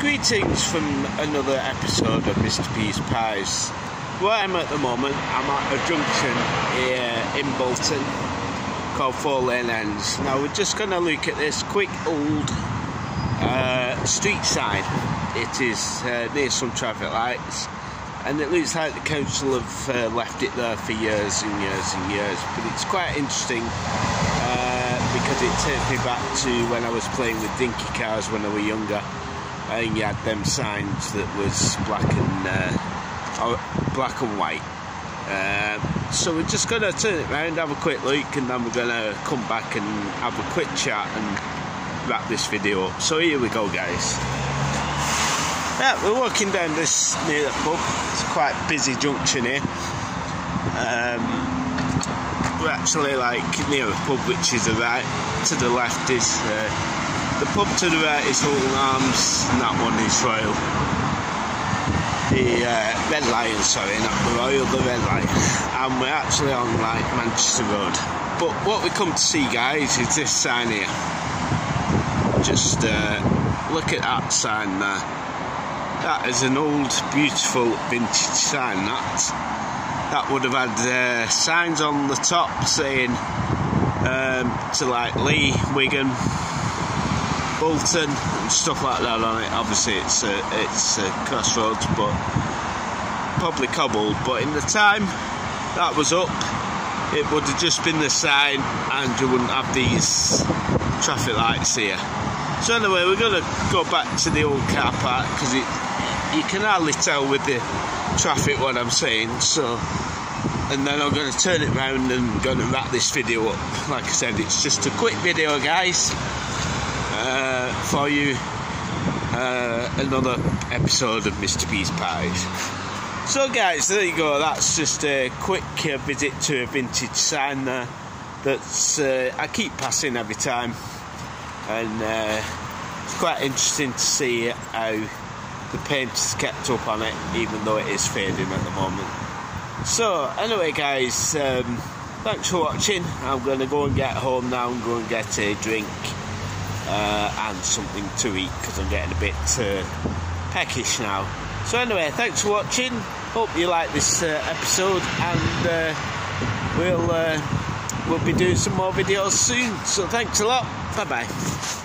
Greetings from another episode of Mr. B's Pies. Where I'm at the moment, I'm at a junction here in Bolton called Four Lane Ends. Now we're just going to look at this quick old uh, street sign. It is uh, near some traffic lights and it looks like the council have uh, left it there for years and years and years. But it's quite interesting uh, because it takes me back to when I was playing with dinky cars when I was younger and you had them signs that was black and uh, black and white. Uh, so we're just going to turn it around, have a quick look, and then we're going to come back and have a quick chat and wrap this video up. So here we go, guys. Yeah, we're walking down this near the pub. It's quite busy junction here. Um, we're actually like near a pub, which is the right. To the left is. Uh, the pub to the right is Hulton Arms, and that one is Royal. The uh, Red Lion, sorry, not the Royal, the Red Lion. And we're actually on like Manchester Road. But what we come to see, guys, is this sign here. Just uh, look at that sign there. That is an old, beautiful vintage sign. That that would have had uh, signs on the top saying um, to like Leigh, Wigan, Bolton and stuff like that on it. Obviously, it's a, it's a crossroads, but probably cobbled. But in the time that was up, it would have just been the sign, and you wouldn't have these traffic lights here. So anyway, we're going to go back to the old car park because you can hardly tell with the traffic what I'm saying. So, and then I'm going to turn it round and going to wrap this video up. Like I said, it's just a quick video, guys for you uh, another episode of Mr. B's Pies. So, guys, there you go. That's just a quick uh, visit to a vintage sign there that uh, I keep passing every time, and uh, it's quite interesting to see how the paint is kept up on it, even though it is fading at the moment. So, anyway, guys, um, thanks for watching. I'm going to go and get home now and go and get a drink uh, and something to eat because I'm getting a bit uh, peckish now. So anyway, thanks for watching. Hope you like this uh, episode, and uh, we'll uh, we'll be doing some more videos soon. So thanks a lot. Bye bye.